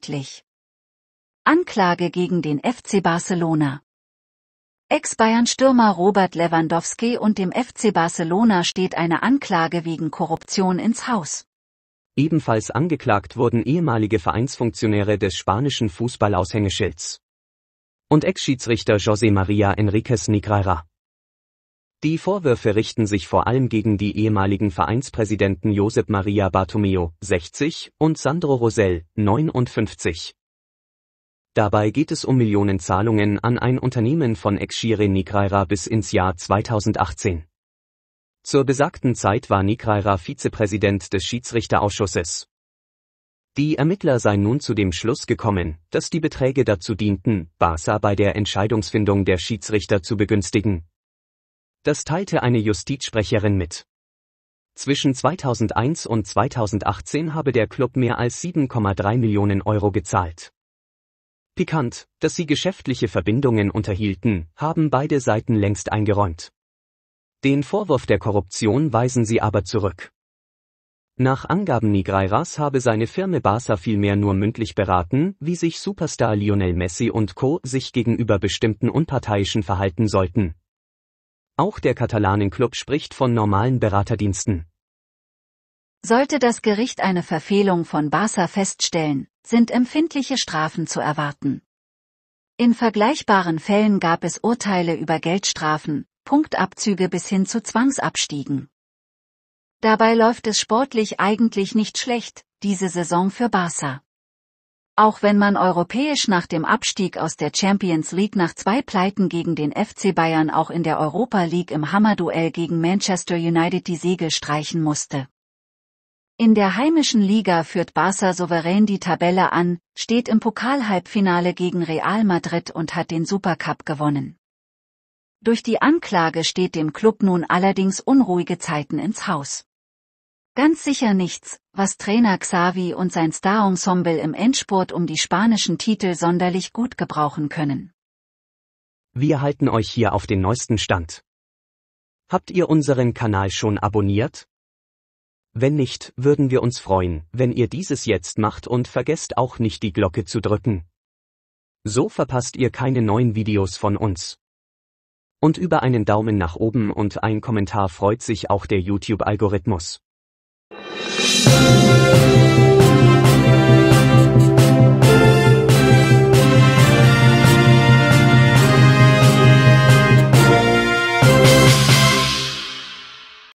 öffentlich. Anklage gegen den FC Barcelona. Ex-Bayern-Stürmer Robert Lewandowski und dem FC Barcelona steht eine Anklage wegen Korruption ins Haus. Ebenfalls angeklagt wurden ehemalige Vereinsfunktionäre des spanischen Fußballaushängeschilds. Und Ex-Schiedsrichter José María Enríquez Negreira. Die Vorwürfe richten sich vor allem gegen die ehemaligen Vereinspräsidenten Josep Maria Bartomeu, 60, und Sandro Rosell, 59. Dabei geht es um Millionenzahlungen an ein Unternehmen von Ex-Schiri Negreira bis ins Jahr 2018. Zur besagten Zeit war Negreira Vizepräsident des Schiedsrichterausschusses. Die Ermittler seien nun zu dem Schluss gekommen, dass die Beträge dazu dienten, Barca bei der Entscheidungsfindung der Schiedsrichter zu begünstigen. Das teilte eine Justizsprecherin mit. Zwischen 2001 und 2018 habe der Club mehr als 7,3 Millionen Euro gezahlt. Pikant, dass sie geschäftliche Verbindungen unterhielten, haben beide Seiten längst eingeräumt. Den Vorwurf der Korruption weisen sie aber zurück. Nach Angaben Nigreiras habe seine Firma Barca vielmehr nur mündlich beraten, wie sich Superstar Lionel Messi und Co. sich gegenüber bestimmten unparteiischen verhalten sollten. Auch der Katalanenclub spricht von normalen Beraterdiensten. Sollte das Gericht eine Verfehlung von Barca feststellen, sind empfindliche Strafen zu erwarten. In vergleichbaren Fällen gab es Urteile über Geldstrafen, Punktabzüge bis hin zu Zwangsabstiegen. Dabei läuft es sportlich eigentlich nicht schlecht, diese Saison für Barca. Auch wenn man europäisch nach dem Abstieg aus der Champions League nach zwei Pleiten gegen den FC Bayern auch in der Europa League im Hammerduell gegen Manchester United die Segel streichen musste. In der heimischen Liga führt Barca souverän die Tabelle an, steht im Pokalhalbfinale gegen Real Madrid und hat den Supercup gewonnen. Durch die Anklage steht dem Club nun allerdings unruhige Zeiten ins Haus. Ganz sicher nichts, was Trainer Xavi und sein Star-Ensemble im Endspurt um die spanischen Titel sonderlich gut gebrauchen können. Wir halten euch hier auf den neuesten Stand. Habt ihr unseren Kanal schon abonniert? Wenn nicht, würden wir uns freuen, wenn ihr dieses jetzt macht und vergesst auch nicht die Glocke zu drücken. So verpasst ihr keine neuen Videos von uns. Und über einen Daumen nach oben und ein Kommentar freut sich auch der YouTube-Algorithmus. Thank you.